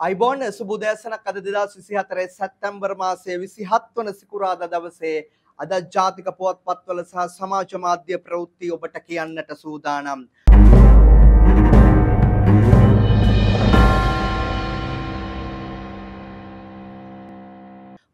අයිබෝන් සුබුදෑසනක් අද දෙදස් විසිහතරේ සැත්තැම්බර් මාසයේ විසිහත් වන සිකුරාද දවසේ අද ජාතික පුවත්පත්වල සහ සමාජ මාධ්‍ය ප්‍රවෘත්ති ඔබට කියන්නට සූදානම්.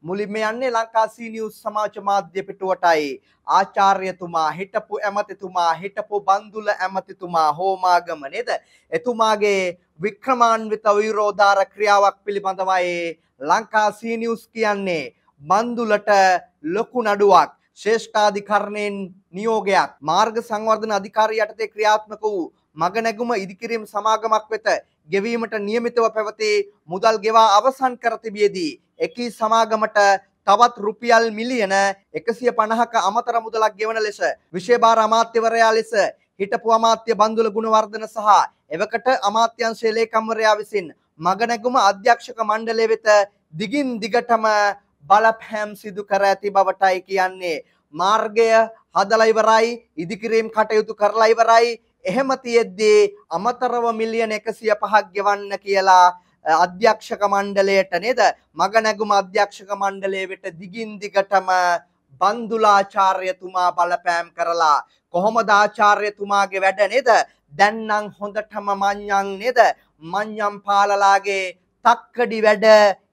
මුලින්ම යන්නේ ලංකා සී නිවුස් සමාජ මාධ්‍ය පිටුවටයි ආචාර්යතුමා හිටපු ඇමතිතුමා හිටපු බන්දුල ඇමතිතුමා හෝමාගම නේද එතුමාගේ වික්‍රමාන්විත විරෝධාර ක්‍රියාවක් පිළිබඳවයි ලංකා සී නිවුස් කියන්නේ. බන්දුලට ලොකු නඩුවක්. ශ්‍රේෂ්ඨාධිකරණයෙන් නියෝගයක්. මාර්ග සංවර්ධන අධිකාරිය යටතේ ක්‍රියාත්මක වූ මගනැගුම ඉදිකිරීම සමාගමක් වෙත ගෙවීමට නියමිතව පැවති මුදල් ගෙවා අවසන් කර තිබියදී එකී සමාගමට තවත් රුපියල් මිලියන එකසිය පණහක අමතර මුදලක් ගෙවන ලෙස විශේභාර අමාත්‍යවරයා ලෙස හිටපු අමාත්‍ය බන්දුල ගුණවර්ධන සහ එවකට අමාත්‍යංශයේ ලේකම්වරයා විසින් මගනැගුම අධ්‍යක්ෂක මණ්ඩලය වෙත දිගින් දිගටම බලපෑම් සිදු කර ඇති බවටයි කියන්නේ. මාර්ගය හදලා ඉවරයි ඉදිකිරීම් කටයුතු කරලා ඉවරයි. එහෙම තියෙද්දී අමතරව මිලියන 105ක් ගෙවන්න කියලා අධ්‍යක්ෂක මණ්ඩලයට නේද? මග නැගුම අධ්‍යක්ෂක මණ්ඩලය වෙත දිගින් දිගටම බන්දුලාචාර්යතුමා බලපෑම් කරලා. කොහොමද ආචාර්යතුමාගේ වැඩ නේද? දැන් නම් හොඳටම මඤ්ඤං නේද? මඤ්ඤම් පාලලාගේ තක්කඩි වැඩ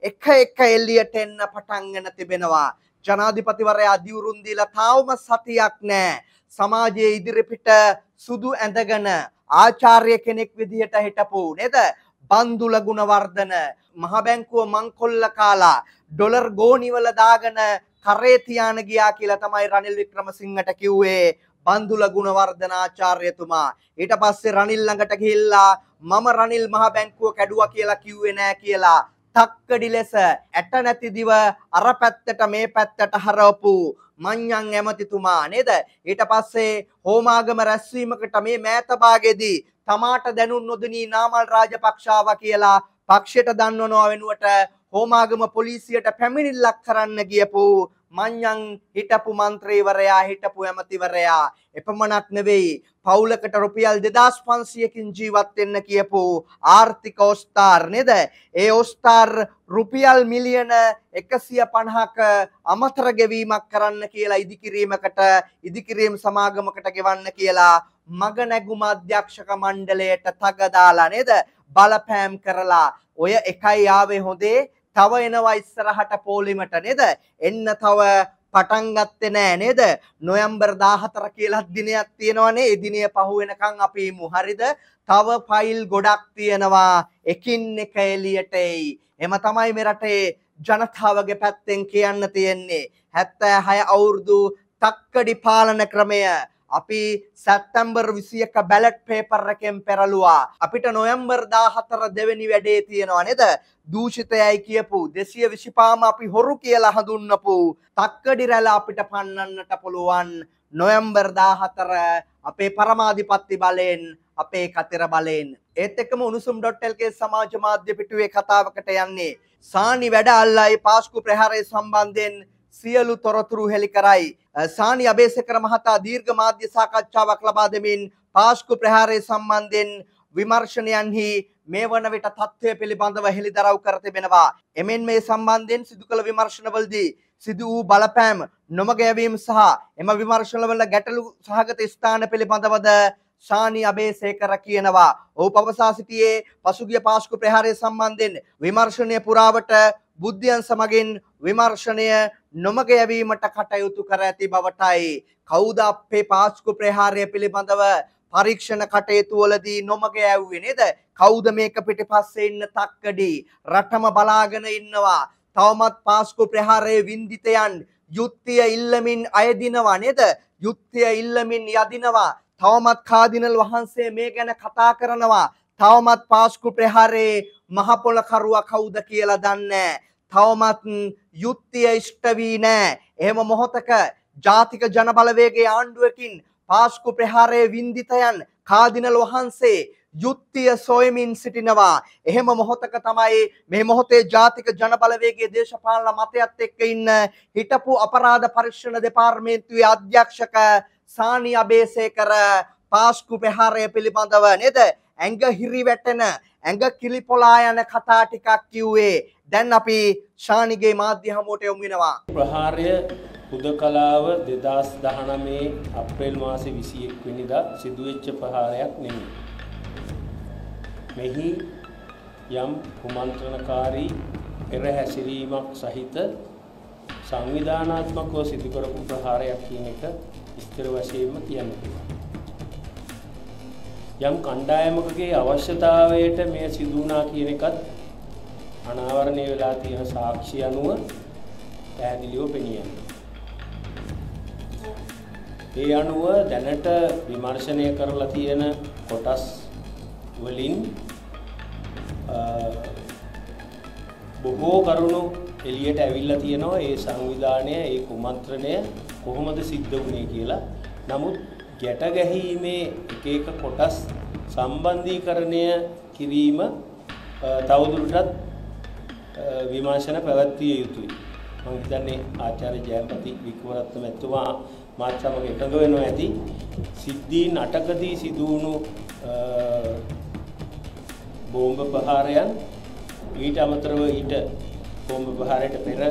එක එක එල්ලියට එන්න පටන් ගෙන තිබෙනවා. ජනාධිපතිවරයා දිවුරුම් දීලා තාවම සතියක් නැහැ සමාජයේ ඉදිරිපිට සුදු ඇඳගෙන ආචාර්ය කෙනෙක් විදිහට හිටපු නේද? බන්දුල ගුණවර්ධන මහ බැංකුව මංකොල්ල කාලා ඩොලර් ගෝනිවල දාගෙන කරේ තියාන ගියා කියලා තමයි රනිල් වික්‍රමසිංහට කිව්වේ. බන්දුල ගුණවර්ධන ආචාර්යතුමා ඊට පස්සේ රනිල් ළඟට ගිහිල්ලා මම රනිල් මහ බැංකුව කැඩුවා කියලා කිව්වේ නෑ කියලා තක්කඩි ලෙස ඇට නැති දිව අර පැත්තට මේ පැත්තට හරවපු මඤ්ඤං ඇමතිතුමා නේද? ඊට පස්සේ හෝමාගම රැස්වීමකට මේ මෑත භාගයේදී තමාට දැනුම් නොදෙනී නාමල් රාජපක්ෂාව කියලා පක්ෂයට දන්වනවා වෙනුවට හෝමාගම පොලිසියට පැමිණිල්ලක් කරන්න ගියපු මඤ්ඤං හිටපු മന്ത്രിවරයා හිටපු ඇමතිවරයා. එපමණක් නෙවෙයි පවුලකට රුපියල් 2500කින් ජීවත් වෙන්න කියපු ආර්ථික ඕස්තාර් නේද? ඒ ඕස්තාර් රුපියල් මිලියන 150ක අමතර ගෙවීමක් කරන්න කියලා ඉදිකිරීමකට ඉදිකිරීම් සමාගමකට ගෙවන්න කියලා මග නැගුම අධ්‍යක්ෂක මණ්ඩලයට තග දාලා නේද? බලපෑම් කරලා. ඔය එකයි ආවේ හොදේ තව එනවා ඉස්සරහට පෝලිමට නේද? එන්න තව පටන් ගත්තේ නෑ නේද? නොවැම්බර් 14 කියලා දිනයක් තියෙනවනේ. ඒ දිනය පහු වෙනකන් අපි ඉමු. හරිද? තව ෆයිල් ගොඩක් තියෙනවා. එකින් එක එළියට එයි. එම තමයි මේ රටේ ජනතාවගේ පැත්තෙන් කියන්න තියෙන්නේ. 76 අවුරුදු තක්කඩි පාලන ක්‍රමය අපි සැත්තැම්බර් විසියක බැලට් පේපර් එකෙන් පෙරළුවා. අපිට නොයම්බර් දාහතර දෙවැනි වැඩේ තියෙනවා නේද? දූෂිතයයි කියපු දෙසිය විසිපාම අපි හොරු කියලා හඳුන්නපු තක්කඩි රැල අපිට පන්නන්නට පුළුවන් නොයම්බර් දාහතර අපේ පරමාධිපත්ති බලයෙන් අපේ කතර බලයෙන්. ඒත් එක්කම උණුසුම්.lk සමාජ මාධ්‍ය පිටුවේ කතාවකට යන්නේ. සානි වැඩ අල්ලයි පාස්කු ප්‍රහාරය සම්බන්ධයෙන් සියලු තොරතුරු හෙළි කරයි. සානි අබේසකර මහතා දීර්ඝ මාධ්‍ය සාකච්ඡාවක් ලබා දෙමින් පාස්කු ප්‍රහාරය සම්බන්ධයෙන් විමර්ශනයන්හි මේ වන විට තත්ත්වය පිළිබඳව හෙළිදරව් කර තිබෙනවා. එමෙන් මේ සම්බන්ධයෙන් සිදු කළ විමර්ශනවලදී සිදු වූ බලපෑම නොමග යැවීම සහ එම විමර්ශනවල ගැටලු සහගත ස්ථාන පිළිබඳවද ශානි අබේසේකර කියනවා. ඔහු පවසා සිටියේ පසුගිය පාස්කු ප්‍රහාරය සම්බන්ධයෙන් විමර්ශනය පුරාවට බුද්ධියන් සමගින් විමර්ශනය නොමග යැවීමට කටයුතු කර ඇති බවටයි. කවුද අපේ පාස්කු ප්‍රහාරය පිළිබඳව පරීක්ෂණ කටයුතු වලදී නොමග යැව්වේ නේද? කවුද මේක පිටිපස්සේ ඉන්න තක්කඩි? රටම බලාගෙන ඉන්නවා. තවමත් පාස්කු ප්‍රහාරයේ වින්දිතයන් යුක්තිය ඉල්ලමින් අයදිනවා නේද? යුක්තිය ඉල්ලමින් යදිනවා. තවමත් කාදිනල් වහන්සේ මේ ගැන කතා කරනවා. තවමත් පාස්කු ප්‍රහාරයේ මහපොළකරුවා කවුද කියලා දන්නේ තවමත් යුක්තිය ඉෂ්ට වී නෑ. එහෙම මොහොතක ජාතික ජනබලවේගයේ ආණ්ඩුවකින් පාස්කු ප්‍රහාරයේ වින්දිතයන් කාදිනල් වහන්සේ යුක්තිය සොයමින් සිටිනවා. එහෙම මොහොතක තමයි මේ මොහොතේ ජාතික ජනබලවේගයේ දේශපාලන මතයත් එක්ක ඉන්න හිටපු අපරාධ පරීක්ෂණ දෙපාර්තමේන්තුවේ අධ්‍යක්ෂක සානි අබේසේකර පාස්කු ප්‍රහාරය පිළිබඳව නේද ඇඟ හිරි වැටෙන ඇඟ කිලිපොලා යන කතා ටිකක් කිව්වේ දැන් අපි ශානිගේ මාධ්‍ය හමුවට යොමු වෙනවා ප්‍රහාරය හුදකලාව 2019 අප්‍රේල් මාසේ 21 වෙනිදා සිදුවෙච්ච ප්‍රහාරයක් නෙමෙයි. මෙහි යම් කුමන්ත්‍රණකාරී පෙර හැසිරීමක් සහිත සංවිධානාත්මකව සිදු කරපු ප්‍රහාරයක් කියන එක ස්ථිර වශයෙන්ම කියන්න පුළුවන්. යම් කණ්ඩායමකගේ අවශ්‍යතාවයට මෙය සිදු වුණා කියන එකත් අනාවරණය වෙලා තියෙන සාක්ෂි අනුව පැහැදිලිව පෙනී යනවා. ඒ අනුව දැනට විමර්ශනය කරලා තියෙන කොටස් වලින් බොහෝ කරුණු එළියට ඇවිල්ලා තියෙනවා ඒ සංවිධානය ඒ කුමන්ත්‍රණය කොහොමද සිද්ධ වුණේ කියලා. නමුත් ගැට ගැහිීමේ එක එක කොටස් සම්බන්ධීකරණය කිරීම තවදුරටත් විමර්ශන පැවැත්විය යුතුයි. මම හිතන්නේ ආචාර්ය ජයපති වික්‍රමරත්න මැතිතුමා මාත් සමග එකඟ වෙනවා ඇති. සිද්ධීන් අටකදී සිදු වුණු බෝම්බ ප්‍රහාරයන් ඊට අමතරව ඊට බෝම්බ ප්‍රහාරයට පෙර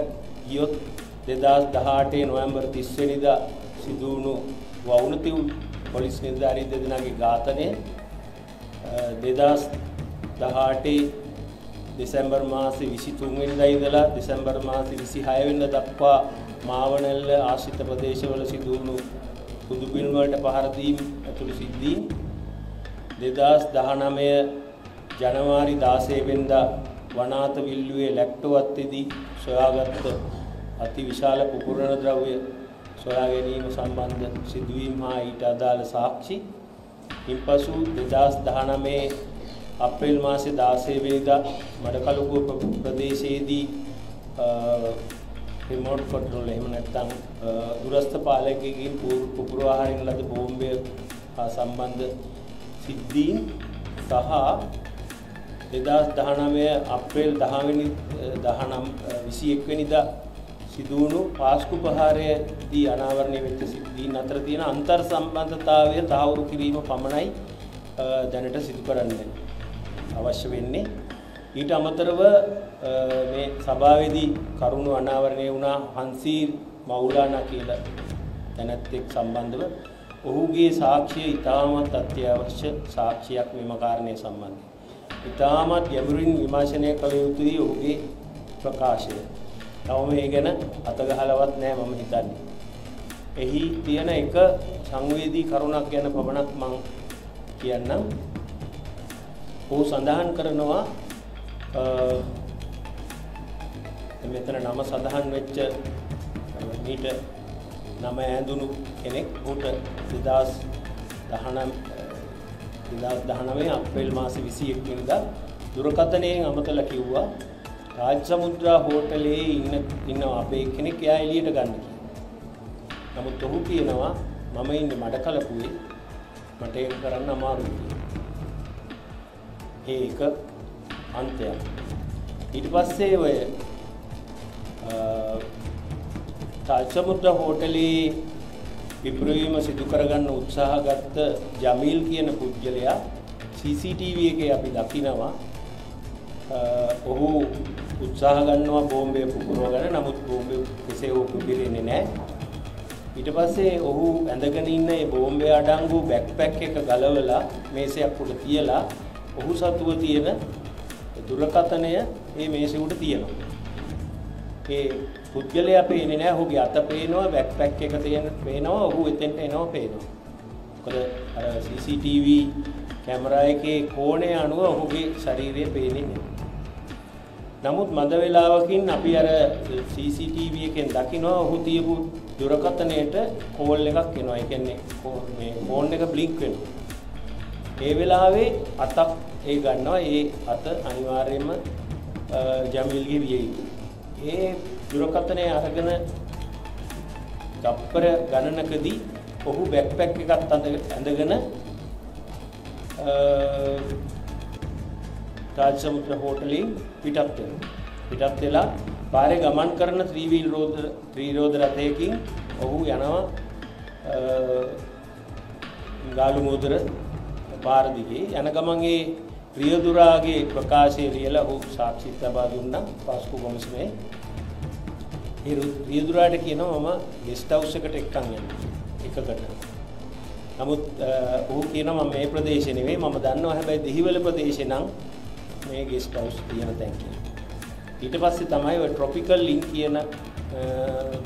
ගියොත් 2018 නොවැම්බර් 30 වෙනිදා සිදු වුණු වවුනතිව් පොලිස් නිලධාරී දෙදෙනාගේ ඝාතනය 2018 දෙසැම්බර් මාසේ 23 වෙනිදා ඉඳලා දෙසැම්බර් මාසේ 26 වෙනිදා දක්වා මාවනැල්ල ආශ්‍රිත ප්‍රදේශවල සිදු වුණු කුදු බිම් වලට පහර දීම ඇතුළු සිද්ධීන් 2019 ජනවාරි 16 වෙනිදා වනාත විල්ලුවේ ලැක්ටෝවත්තේදී සොයාගත් අති විශාල පුපුරණ ද්‍රව්‍ය සොයා ගැනීම සම්බන්ධ සිදුවීම් හා ඊට අදාළ සාක්ෂි. ඉන්පසු 2019 අප්‍රේල් මාසේ 16 වෙනිදා මඩකලුකුව ප්‍රදේශයේදී රිමෝට් කන්ට්‍රෝල් එහෙම නැත්නම් දුරස්ථ පාලකයෙකුගෙන් පුපුරවාහරින් ලද බෝම්බය හා සම්බන්ධ සිද්ධීන් සහ 2019 අප්‍රේල් 10 වෙනි 19 21 වෙනිදා සිදු වුණු පාස්කු ප්‍රහාරයේදී අනාවරණය වෙච්ච සිද්ධීන් අතර තියෙන අන්තර් සම්බන්ධතාවය තහවුරු කිරීම පමණයි දැනට සිදු කරන්න. අවශ්‍ය වෙන්නේ. ඊට අමතරව මේ සභාවේදී කරුණු අනාවරණය වුණා හන්සීර් මවුලානා කියලා. දැනත් එක් සම්බන්ධව ඔහුගේ සාක්ෂිය ඉතාමත් අත්‍යවශ්‍ය සාක්ෂියක් මෙම කාරණය සම්බන්ධයෙන්. ඉතාමත් ගැඹුරින් විමර්ශනය කළ යුතුයි ඔහුගේ ප්‍රකාශය. තවම ඒ ගැන අතගහලවත් නෑ මම හිතන්නේ. එහි තියෙන එක සංවේදී කරුණක් ගැන පමණක් මං කියන්නම්. ඔහු සඳහන් කරනවා මෙතන නම සඳහන් වෙච්ච මීට නම ඇඳුණු කෙනෙක් ඔහුට 2019 2019 අප්‍රේල් මාසේ 21 වෙනිදා දුරකථනයෙන් අමතලා කිව්වා රාජ සමුද්‍රා හෝටලේ ඉන්න ඉන්න අපේ කෙනෙක් එයා එළියට ගන්න කියලා. නමුත් ඔහු කියනවා මම ඉන්නේ මඩකලපුවේ මට ඒක කරන්න අමාරුයි ඒක අන්තයක්. ඊට පස්සේ ඔය රාජසමුද්‍ර හෝටලේ පිපුරවීම සිදු කරගන්න උත්සාහ ගත්ත ජමීල් කියන පුද්ගලයා CCTV එකේ අපි දකිනවා ඔහු උත්සාහ ගන්නවා බෝම්බය පුපුරවගෙන නමුත් බෝම්බය කෙසේ හෝ පුපිරෙන්නේ නැහැ ඊට පස්සේ ඔහු ඇඳගෙන ඉන්න මේ බෝම්බය අඩංගු බෑක්පැක් එක ගලවලා මේසයක් උඩ තියලා ඔහු සතුව තියෙන දුරකථනය මේ මේසෙ උඩ තියෙනවා ඒ පුද්ගලයා පේන්නේ නැහැ. ඔහුගේ අත පේනවා, බෑක්පැක් එක තියෙන පේනවා, ඔහු එතෙන්ට එනවා පේනවා. මොකද අර CCTV කැමරා එකේ කෝණය අනුව ඔහුගේ ශරීරය පේන්නේ නමුත් මද වේලාවකින් අපි අර CCTV එකෙන් දකිනවා ඔහු තියපු දුරකථනයට කෝල් එකක් එනවා. ඒ කියන්නේ මේ ෆෝන් එක බ්ලින්ක් වෙනවා. ඒ වෙලාවේ අතක් ඒ ගන්නවා. ඒ අත අනිවාර්යයෙන්ම ජමිල්ගේ විය යුතුයි. ඒ දුරකථනය අරගෙන තප්පර ගණනකදී ඔහු බැක්පැක් එකත් ඇඳගෙන රාජසමුද්‍ර හෝටලෙන් පිටත් වෙනවා. පිටත් වෙලා පාරේ ගමන් කරන ත්‍රිවීල් රෝද ත්‍රිරෝද රථයකින් ඔහු යනවා ගාලු මෝදර පාර දිගේ යන ගමන් ඒ රියදුරාගේ ප්‍රකාශය ලියලා ඔහු සාක්ෂිත් ලබා දුන්නා පාස්කු කොමිසමේ. ඒ රියදුරාට කියනවා මම ගෙස්ට් හවුස් එකට එක්කන් යන්න එකකට. නමුත් ඔහු කියනවා මම මේ ප්‍රදේශේ නෙවෙයි මම දන්නවා හැබැයි දෙහිවල ප්‍රදේශේ නම් මේ ගෙස්ට් හවුස් තියෙන තැන් කියලා. ඊට පස්සේ තමයි ඔය ට්‍රොපිකල් ලින්ක් කියන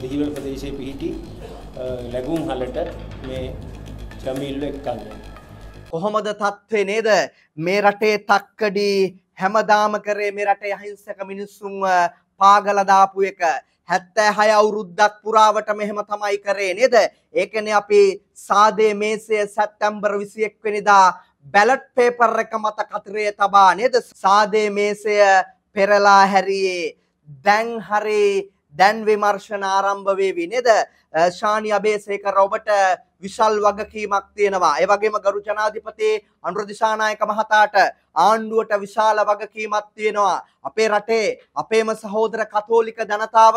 දෙහිවල ප්‍රදේශයේ පිහිටි ලැබුම් හලට මේ ජමීල්ව එක්කන්න. කොහොමද තත්ත්වේ නේද මේ රටේ තක්කඩි හැමදාම කරේ මේ රටේ අහිංසක මිනිස්සුන්ව පාගල දාපු එක හැත්තෑ හය අවුරුද්දක් පුරාවට මෙහෙම තමයි කරේ නේද ඒකනේ අපි සාදේ මේසය සැප්තැම්බර් 21 වෙනිදා බැලට් පේපර් එක මත කතරේ තබා නේද? සාදේ මේසය පෙරලා හැරියේ. දැන් හරි දැන් විමර්ශන ආරම්භ වේවි නේද? ශානි අබේසේකර ඔබට විශල් වගකීමක් තියෙනවා. ඒ වගේම ගරු ජනාධිපති අනුර දිසානායක මහතාට ආණ්ඩුවට විශාල වගකීමක් තියෙනවා. අපේ රටේ අපේම සහෝදර කතෝලික ජනතාව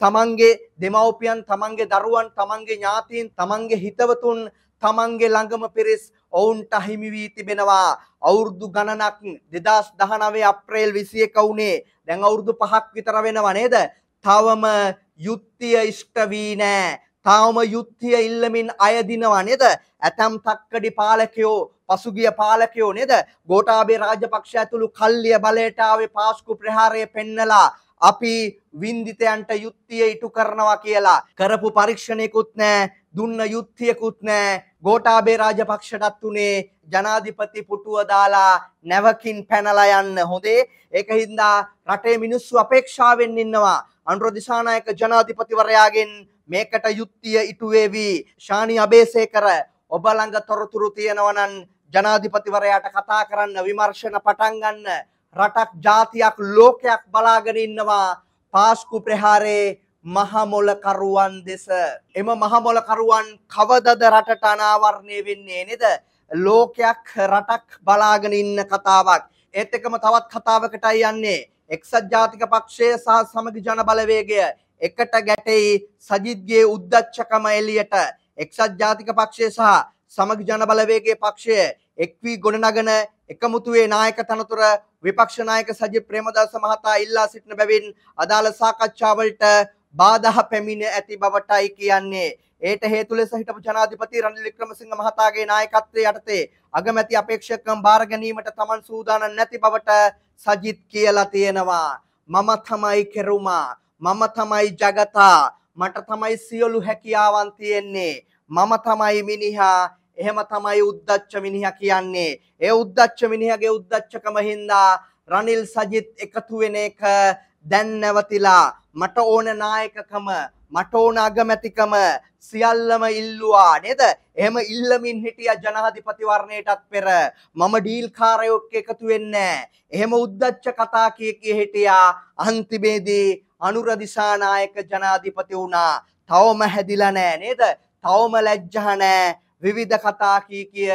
තමන්ගේ දෙමව්පියන් තමන්ගේ දරුවන් තමන්ගේ ඥාතීන් තමන්ගේ හිතවතුන් තමන්ගේ ළඟම පිරිස් ඔවුන්ට හිමි වී තිබෙනවා. අවුරුදු ගණනක් 2019 අප්‍රේල් 21 වුණේ. දැන් අවුරුදු 5ක් විතර වෙනවා නේද? තවම යුද්ධය ඉෂ්ට වී නෑ. තාම යුද්ධය ඉල්ලමින් අයදිනවා නේද? ඇතම් තක්කඩි පාලකයෝ පසුගිය පාලකයෝ නේද? ගෝඨාභය රාජපක්ෂ ඇතුළු කල්ලිය බලයට ආවේ පාස්කු ප්‍රහාරය පෙන්නලා අපි වින්දිතයන්ට යුද්ධය ඉටු කරනවා කියලා. කරපු පරීක්ෂණයකුත් නැහැ දුන්න යුද්ධයකුත් නැහැ ගෝඨාභය රාජපක්ෂටත් උනේ ජනාධිපති පුටුව දාලා නැවකින් පැනලා යන්න හොඳේ. ඒක හින්දා රටේ මිනිස්සු අපේක්ෂාවෙන් ඉන්නවා. අනුර දිසානායක ජනාධිපතිවරයාගෙන් මේකට යුක්තිය ඉටු වේවි ශානි අබේසේකර ඔබ ළඟ තොරතුරු තියෙනවා නම් ජනාධිපතිවරයාට කතා කරන්න විමර්ශන පටන් ගන්න. රටක් ජාතියක් ලෝකයක් බලාගෙන ඉන්නවා පාස්කු ප්‍රහාරේ මහමොලකරුවන් දෙස. එම මහමොලකරුවන් කවදද රටට අනාවරණය වෙන්නේ නේද? ලෝකයක් රටක් බලාගෙන ඉන්න කතාවක්. ඒත් එකම තවත් කතාවකටයි යන්නේ. එක්සත් ජාතික පක්ෂය සහ සමගි ජන බලවේගය. එකට ගැටෙයි සජිත්ගේ උද්දච්චකම එළියට. එක්සත් ජාතික පක්ෂය සහ සමගි ජන බලවේගයේ පක්ෂය එක් වී ගොඩනගන එකමුතුවේ නායක තනතුර විපක්ෂ නායක සජිත් ප්‍රේමදාස මහතා ඉල්ලා සිටින බැවින් අදාළ සාකච්ඡාවලට බාධා පැමිණ ඇති බවටයි කියන්නේ. ඒට හේතු ලෙස හිටපු ජනාධිපති රනිල් වික්‍රමසිංහ මහතාගේ නායකත්වයේ යටතේ අගමැති අපේක්ෂකම් බාර ගැනීමට තමන් සූදානම් නැති බවට සජිත් කියලා තියෙනවා. මම තමයි කෙරුමා. මම තමයි జగතා මට තමයි සියලු හැකියාවන් තියෙන්නේ. මම තමයි මිනිහා. එහෙම තමයි උද්දච්ච මිනිහා කියන්නේ ඒ උද්දච්ච මිනිහගේ උද්දච්චකම හින්දා රනිල් සජිත් එකතු වෙන එක දැන් නැවතිලා මට ඕන නායකකම මට ඕන අගමැතිකම සියල්ලම ඉල්ලුවා නේද? එහෙම ඉල්ලමින් හිටිය ජනාධිපතිවරණයටත් පෙර මම ඩීල් කාරයොක් එකතු වෙන්නේ එහෙම උද්දච්ච කතා කිය කිය හිටියා අන්තිමේදී අනුර දිසානායක ජනාධිපති වුණා. තවම හැදිලා නෑ නේද? තවම ලැජ්ජා නෑ. විවිධ කතා කී කිය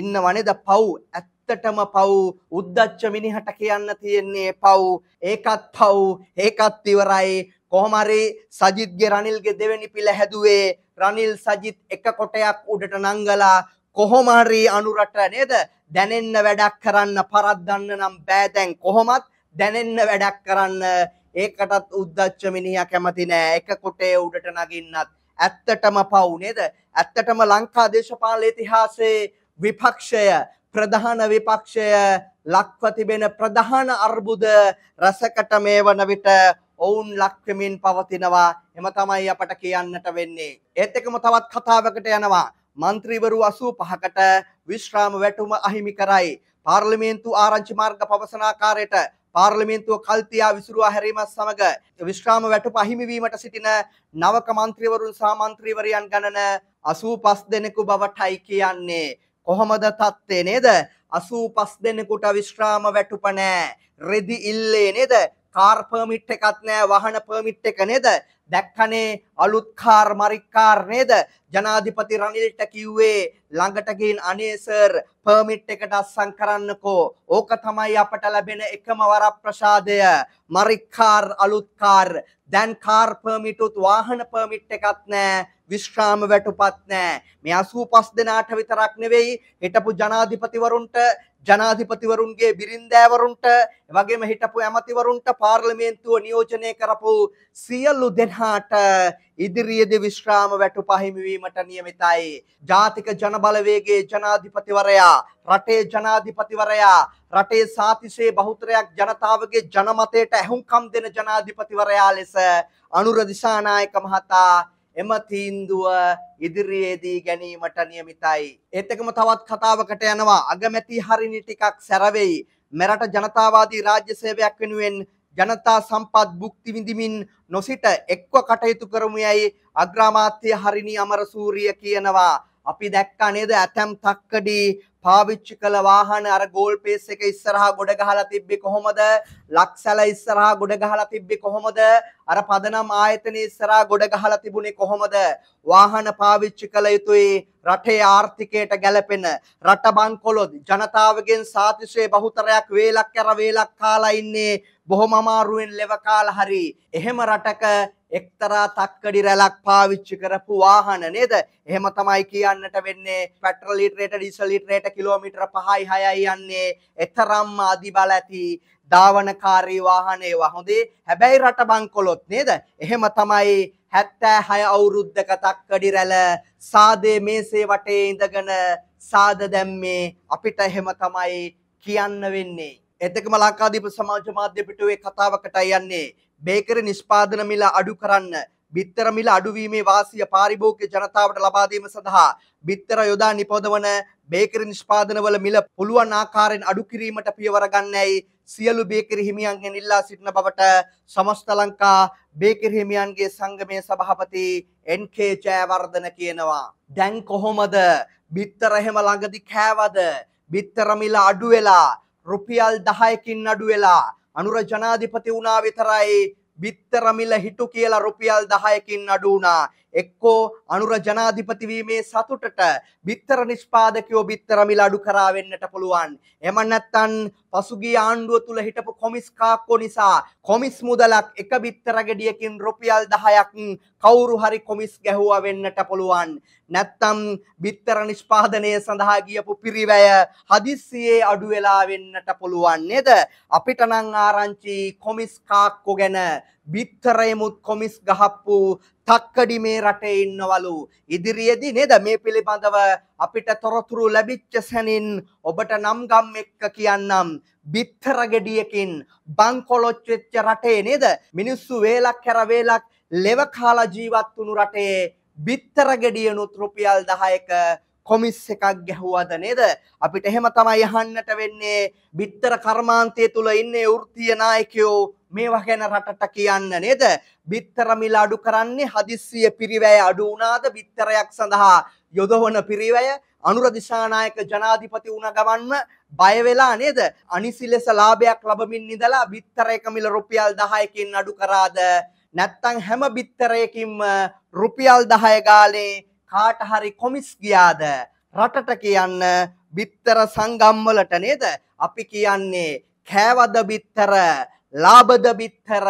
ඉන්නව නේද? පව්. ඇත්තටම පව් උද්දච්ච මිනිහට කියන්න තියෙන්නේ පව්. ඒකත් පව් ඒකත් ඉවරයි. කොහොම හරි සජිත්ගේ රනිල්ගේ දෙවෙනි පිළ හැදුවේ රනිල් සජිත් එක කොටයක් උඩට නංගලා කොහොම හරි අනුරට නේද? දැනෙන්න වැඩක් කරන්න පරද්දන්න නම් බෑ දැන්. කොහොමත් දැනෙන්න වැඩක් කරන්න. ඒකටත් උද්දච්ච මිනිහා කැමති නෑ. එක කොටේ උඩට නගින්නත්. ඇත්තටම පව් නේද ඇත්තටම ලංකා දේශපාලන ඉතිහාසයේ විපක්ෂය ප්‍රධාන විපක්ෂය ලක්ව තිබෙන ප්‍රධාන අර්බුද රසකට මේ වන විට ඔවුන් ලක්වෙමින් පවතිනවා එම තමයි අපට කියන්නට වෙන්නේ. ඒත් එකම තවත් කතාවකට යනවා. මන්ත්‍රීවරු 85කට විශ්‍රාම වැටුම අහිමි කරයි. පාර්ලිමේන්තු ආරංචි මාර්ග පවසන ආකාරයට පාර්ලිමේන්තුව කල්තියා විසුරුවා හැරීමත් සමග විශ්‍රාම වැටුප අහිමි වීමට සිටින නවක මන්ත්‍රීවරුන් සහ මන්ත්‍රීවරයන් ගණන 85 දෙනෙකු බවටයි කියන්නේ. කොහොමද තත්ත්වේ නේද? 85 දෙනෙකුට විශ්‍රාම වැටුප නැහැ. රෙදි ඉල්ලේ නේද? කාර් පර්මිට් එකක් නෑ වාහන පර්මිට් එක නේද දැක්කනේ අලුත් කාර් මරික්කාර් නේද? ජනාධිපති රනිල්ට කිව්වේ ළඟට ගින් අනේ සර් පර්මිට් එකට අස්සම් කරන්නකෝ. ඕක තමයි අපට ලැබෙන එකම වරප්‍රසාදය. මරික්කාර් අලුත් කාර්. දැන් කාර් පර්මිටුත් වාහන පර්මිට් එකක් නෑ. විශ්‍රාම වැටුපත් නෑ. මේ 85 දෙනාට විතරක් නෙවෙයි හිටපු ජනාධිපතිවරුන්ට ජනාධිපතිවරුන්ගේ බිරින්දෑවරුන්ට වගේම හිටපු ඇමතිවරුන්ට පාර්ලිමේන්තුව නියෝජනය කරපු සියලු දෙනාට ඉදිරියේදී විශ්‍රාම වැටුප හිමිවීමට නියමිතයි. ජාතික ජනබලවේගයේ ජනාධිපතිවරයා රටේ ජනාධිපතිවරයා රටේ සාතිශය බහුතරයක් ජනතාවගේ ජනමතයට ඇහුම්කම් දෙන ජනාධිපතිවරයා ලෙස අනුර දිසානායක මහතා එම තීන්දුව ඉදිරියේදී ගැනීමට නියමිතයි. ඒත් එකම තවත් කතාවකට යනවා අගමැති හරිනි ටිකක් සැරවෙයි. මෙරට ජනතාවාදී රාජ්‍ය සේවයක් වෙනුවෙන් ජනතා සම්පත් භුක්ති විඳිමින් නොසිට එක්ව කටයුතු කරමු යයි අග්‍රාමාත්‍ය හරිනි අමරසූරිය කියනවා. අපි දැක්කා නේද ඇතැම් තක්කඩි පාවිච්චි කළ වාහන අර ගෝල් පේස් එක ඉස්සරහා ගොඩ ගහලා තිබ්බේ කොහොමද? ලක්සැල ඉස්සරහා ගොඩ ගහලා තිබ්බේ කොහොමද? අර පදනම් ආයතනයේ ඉස්සරහා ගොඩ ගහලා තිබුණේ කොහොමද? වාහන පාවිච්චි කළ යුතුයි රටේ ආර්ථිකයට ගැලපෙන රට බංකොලොත් ජනතාවගෙන් සාතිශය බහුතරයක් වේලක් කර වේලක් කාලා ඉන්නේ බොහොම අමාරුවෙන් ලෙව කාලා හරි එහෙම රටක එක්තරා තක්කඩි රැලක් පාවිච්චි කරපු වාහන නේද? එහෙම තමයි කියන්නට වෙන්නේ පෙට්‍රල් ලීටරයට ඩීසල් ලීටරයට කිලෝමීටර 5යි 6යි යන්නේ. එතරම්ම අදි බල ඇති ධාවනකාරී වාහන ඒවා හොඳේ. හැබැයි රට බංකොලොත් නේද? එහෙම තමයි 76 අවුරුද්දක තක්කඩි රැළ සාදේ මේසේ වටේ ඉඳගෙන සාද දැම්මේ අපිට එහෙම තමයි කියන්න වෙන්නේ. එතකම ලංකාදීප සමාජ මාධ්‍ය පිටුවේ කතාවකටයි යන්නේ. බේකරි නිෂ්පාදන මිල අඩු කරන්න බිත්තර මිල අඩුවීමේ වාසිය පාරිභෝගික ජනතාවට ලබා දීම සඳහා බිත්තර යොදා නිපදවන බේකරි නිෂ්පාදනවල මිල පුළුවන් ආකාරයෙන් අඩු කිරීමට පියවර ගන්නෑයි සියලු බේකරි හිමියන්ගෙන් ඉල්ලා සිටින බවට සමස්ත ලංකා බේකරි හිමියන්ගේ සංගමේ සභාපති එන්.කේ ජයවර්ධන කියනවා. දැන් කොහොමද බිත්තර එහෙම ළඟදි කෑවද? බිත්තර මිල අඩු වෙලා රුපියල් 10කින් අඩු වෙලා අනුර ජනාධිපති වුණා විතරයි බිත්තර මිල හිටු කියලා රුපියල් 10කින් අඩු වුණා. එක්කෝ අනුර ජනාධිපති වීමේ සතුටට බිත්තර නිෂ්පාදකයෝ බිත්තර මිල අඩු කරා වෙන්නට පුළුවන්. එහෙම නැත්නම් පසුගිය ආණ්ඩුව තුල හිටපු කොමිස් කාක්කෝ නිසා කොමිස් මුදලක් එක බිත්තර ගෙඩියකින් රුපියල් 10ක් කවුරු හරි කොමිස් ගැහුවා වෙන්නට පුළුවන්. නැත්තම් බිත්තර නිෂ්පාදනය සඳහා ගියපු පිරිවැය හදිස්සියේ අඩු වෙලා වෙන්නට පුළුවන් නේද? අපිට නම් ආරංචි කොමිස් කාක්කෝ ගැන බිත්තරයමුත් කොමිස් ගහප්පු තක්කඩි මේ රටේ ඉන්නවලු. ඉදිරියේදී නේද මේ පිළිබඳව අපිට තොරතුරු ලැබිච්ච සැනින් ඔබට නම් ගම් එක්ක කියන්නම්. බිත්තර ගෙඩියකින් බංකොලොච් වෙච්ච රටේ නේද? මිනිස්සු වේලක් කර වේලක් ලෙව කාලා ජීවත් වුණු රටේ බිත්තර ගෙඩියනුත් රුපියල් 10ක කොමිස් එකක් ගැහුවද නේද? අපිට එහෙම තමයි අහන්නට වෙන්නේ. බිත්තර කර්මාන්තය තුල ඉන්නේ වෘත්තීය නායකයෝ මේවා ගැන රටට කියන්න නේද? බිත්තර මිල අඩු කරන්නේ හදිස්සිය පිරිවැය අඩු වුණාද? බිත්තරයක් සඳහා යොදවන පිරිවැය අනුර දිශානායක ජනාධිපති වුණ ගමන්ම බය වෙලා නේද? අනිසි ලෙස ලාභයක් ලබමින් ඉඳලා බිත්තර එක මිල රුපියල් 10කින් අඩු කරාද? නැත්තම් හැම බිත්තරයකින්ම රුපියල් 10 ගානේ කාට හරි කොමිස් ගියාද? රටට කියන්න බිත්තර සංගම් වලට නේද? අපි කියන්නේ කෑවද බිත්තර? ලාභද බිත්තර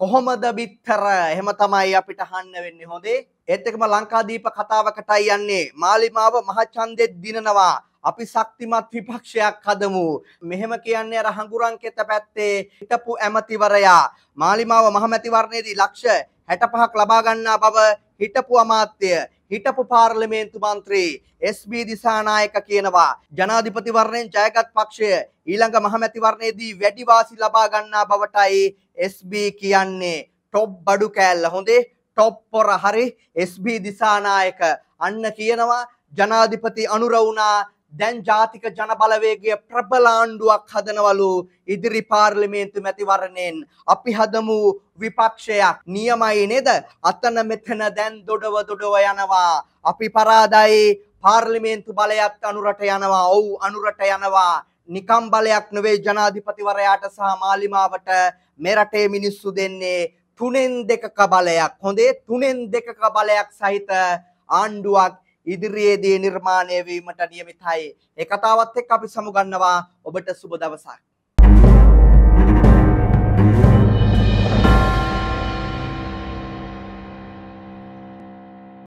කොහොමද බිත්තර? එහෙම තමයි අපිට අහන්න වෙන්නේ හොඳේ. ඒත් එකම ලංකාදීප කතාවකටයි යන්නේ. මාලිමාව මහචන්දෙත් දිනනවා. අපි ශක්තිමත් විපක්ෂයක් හදමු. මෙහෙම කියන්නේ අර හඟුරන් කෙත පැත්තේ හිටපු ඇමතිවරයා. මාලිමාව මහමැතිවරණයේදී ලක්ෂ 65ක් ලබා ගන්නා බව හිටපු අමාත්‍ය හිටපු පාර්ලිමේන්තු මන්ත්‍රී SB දිසානායක කියනවා. ජනාධිපතිවරණයෙන් ජයගත් පක්ෂය ඊළඟ මහමැතිවරණයේදී වැඩි වාසි ලබා ගන්නා බවටයි SB කියන්නේ. ටොප් බඩු කෑල්ල හොඳේ ටොප් පොර හරි SB දිසානායක. අන්න කියනවා ජනාධිපති අනුර වුණා දැන් ජාතික ජනබලවේගය ප්‍රබල ආණ්ඩුවක් හදනවලු ඉදිරි පාර්ලිමේන්තු මැතිවරණයෙන්. අපි හදමු විපක්ෂයක්. නියමයි නේද? අතන මෙතන දැන් දොඩව දොඩව යනවා. අපි පරාදයි පාර්ලිමේන්තු බලයත් අනුරට යනවා. ඔව් අනුරට යනවා. නිකම් බලයක් නෙවෙයි ජනාධිපතිවරයාට සහ මාලිමාවට මේ රටේ මිනිස්සු දෙන්නේ තුනෙන් දෙකක බලයක්. හොඳේ තුනෙන් දෙකක බලයක් සහිත ආණ්ඩුවක් ඉදිරියේදී නිර්මාණය වීමට නියමිතයි. ඒ කතාවත් එක්ක අපි සමුගන්නවා ඔබට සුබ දවසක්.